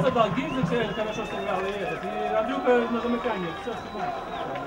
Мне пас отдал, хорошо сыграл, и этот, и Андрюха на замыкание, все снимает.